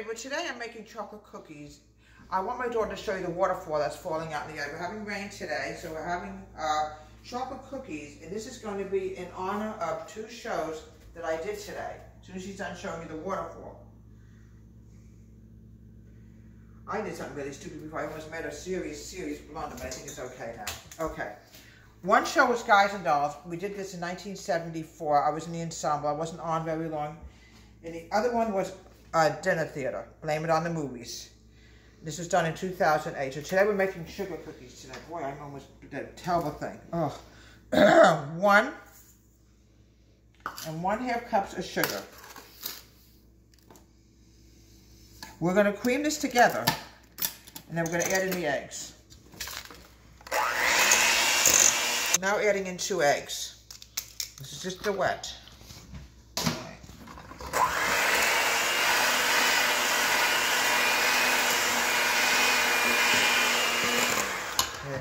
anyway, but today I'm making chocolate cookies. I want my daughter to show you the waterfall that's falling out in the eye. We're having rain today, so we're having uh, chocolate cookies, and this is going to be in honor of two shows that I did today. As soon as she's done showing you the waterfall. I did something really stupid before. I almost made a serious, serious blunder, but I think it's okay now. Okay. One show was Guys and Dolls. We did this in 1974. I was in the ensemble. I wasn't on very long. And the other one was uh, Dinner Theater. Blame it on the movies. This was done in 2008. So today we're making sugar cookies today. Boy, I'm almost a terrible thing. Oh. one and one half cups of sugar. We're going to cream this together, and then we're going to add in the eggs. Now adding in two eggs. This is just the wet.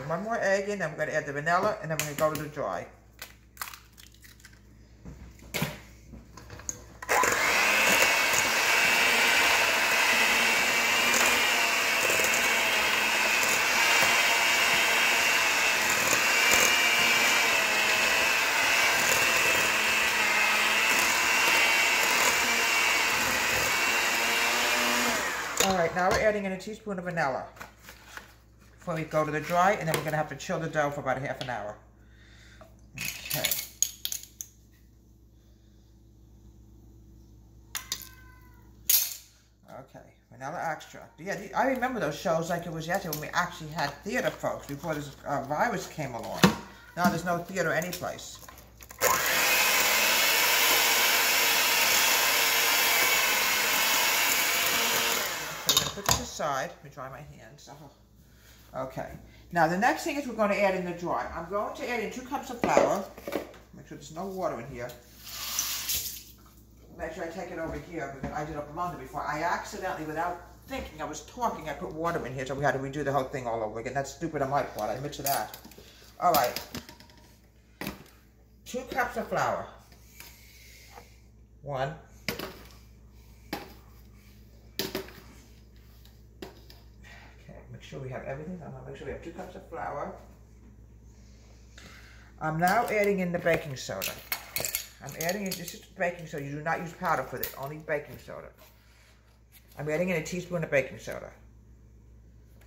One more egg in, we're going to add the vanilla, and then we're going to go to the dry. All right, now we're adding in a teaspoon of vanilla before we go to the dry, and then we're gonna have to chill the dough for about a half an hour. Okay. Okay, vanilla extract. Yeah, I remember those shows like it was yesterday when we actually had theater folks before this uh, virus came along. Now there's no theater anyplace. put this aside. Let me dry my hands. Okay. Now the next thing is we're going to add in the dry. I'm going to add in two cups of flour. Make sure there's no water in here. Make sure I take it over here because I did a blunder before. I accidentally, without thinking, I was talking, I put water in here, so we had to redo the whole thing all over again. That's stupid on my part. I admit to that. All right. Two cups of flour. One. Sure we have everything. I'm gonna make sure we have two cups of flour. I'm now adding in the baking soda. I'm adding in just baking soda. You do not use powder for this, only baking soda. I'm adding in a teaspoon of baking soda.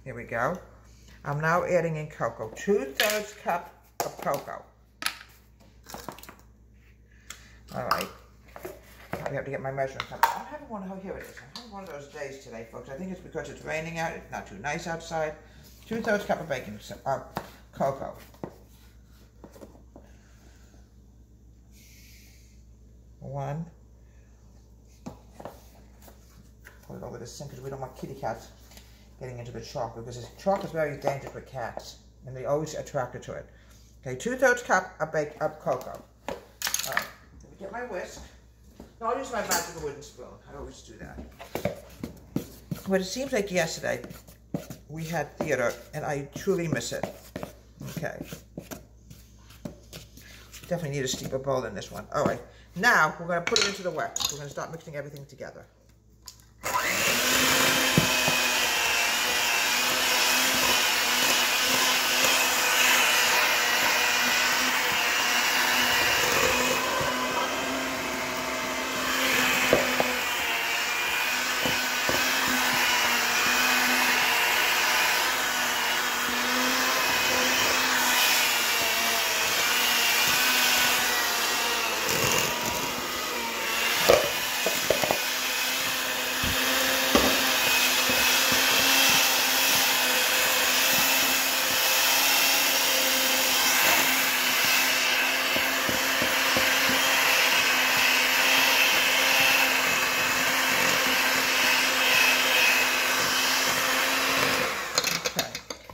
Here we go. I'm now adding in cocoa. Two-thirds cup of cocoa. All right. I have to get my measuring cup. I'm having one, oh, here it is. I'm having one of those days today, folks. I think it's because it's raining out. It's not too nice outside. Two-thirds cup of baking, uh, cocoa. One. Put it over the sink because we don't want kitty cats getting into the chalk because chalk is very dangerous for cats and they always attracted to it. Okay, two-thirds cup of, bake, of cocoa. All right, let me get my whisk. No, I'll use my magical wooden spoon. I always do that. But it seems like yesterday we had theater, and I truly miss it. Okay. Definitely need a steeper bowl in this one. All right. Now, we're going to put it into the wax. We're going to start mixing everything together.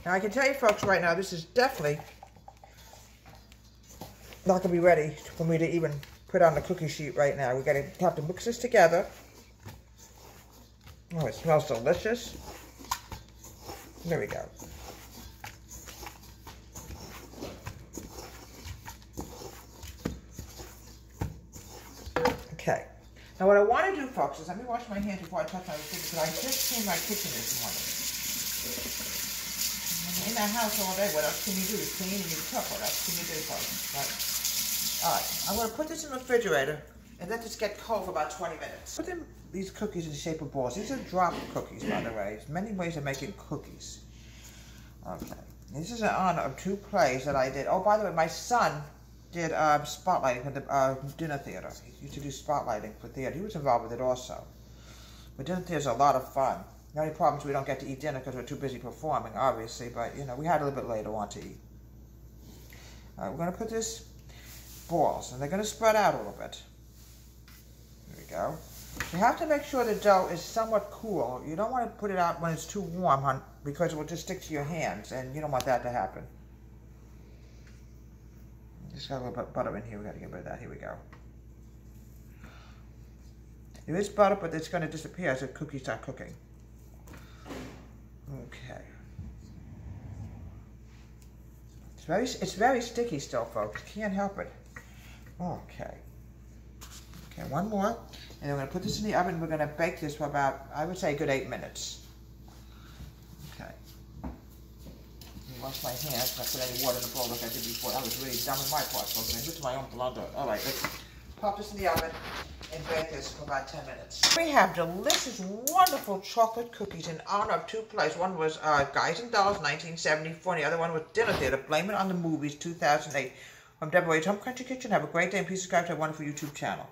Now I can tell you folks right now, this is definitely not going to be ready for me to even put on the cookie sheet right now. we got to have to mix this together. Oh, it smells delicious. There we go. Okay. Now what I want to do, folks, is let me wash my hands before I touch my food because I just cleaned my kitchen this morning. In that house all day, what else can you do? You clean and you cook. What else can you do, folks? Right. All right, I'm going to put this in the refrigerator and let this get cold for about 20 minutes. Put them, these cookies in the shape of balls. These are drop cookies, by the way. There's many ways of making cookies. Okay. This is an honor of two plays that I did. Oh, by the way, my son did uh, spotlighting for the uh, dinner theater. He used to do spotlighting for theater. He was involved with it also. But dinner theater is a lot of fun. The only problem is we don't get to eat dinner because we're too busy performing, obviously. But, you know, we had a little bit later on to eat. All right, we're going to put this balls, and they're going to spread out a little bit. There we go. You have to make sure the dough is somewhat cool. You don't want to put it out when it's too warm because it will just stick to your hands, and you don't want that to happen. Just got a little bit of butter in here. We got to get rid of that. Here we go. There is butter, but it's going to disappear as the cookies start cooking. Okay. It's very, it's very sticky still, folks. Can't help it. Okay. Okay, one more. And I'm going to put this in the oven. We're going to bake this for about, I would say, a good eight minutes. Okay. Wash my hands. Not put any water in the bowl like I did before. That was really dumb in my part, folks. I used my own blunder. All right, let's pop this in the oven and bake this for about 10 minutes. We have delicious, wonderful chocolate cookies in honor of two plays. One was uh, Guys and Dolls, 1974, and the other one was Dinner Theater, Blame It on the Movies, 2008. I'm Debra H. Home Country Kitchen. Have a great day and please subscribe to our wonderful YouTube channel.